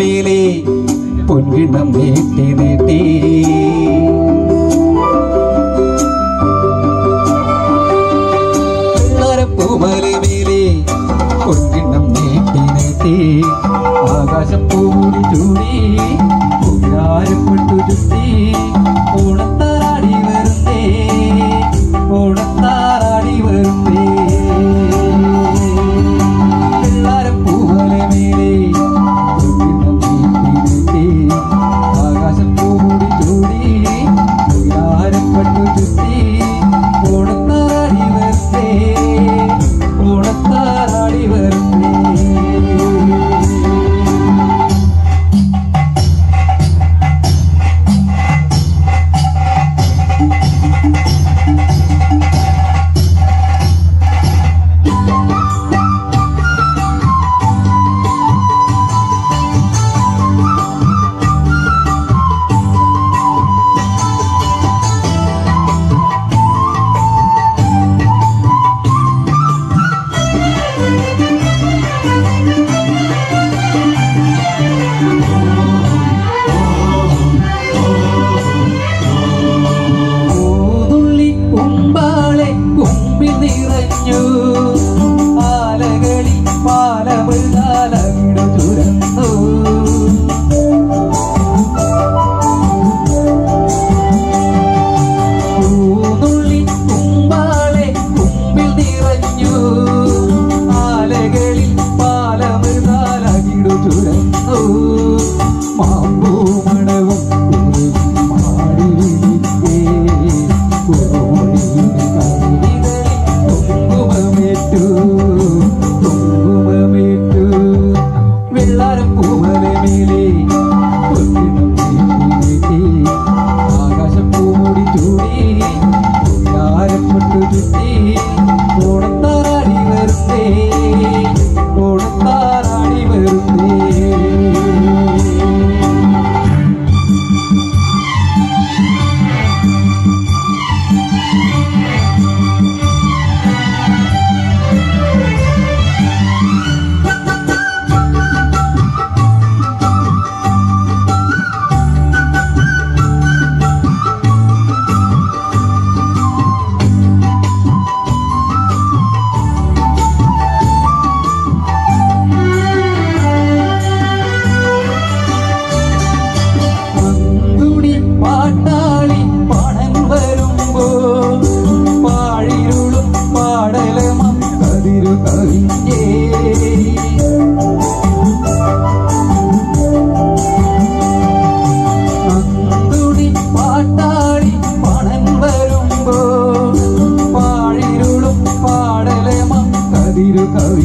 മേലെ നിറഞ്ഞു പാലകളി പാലമൃതാലമിട ചുരങ്ങ Hơi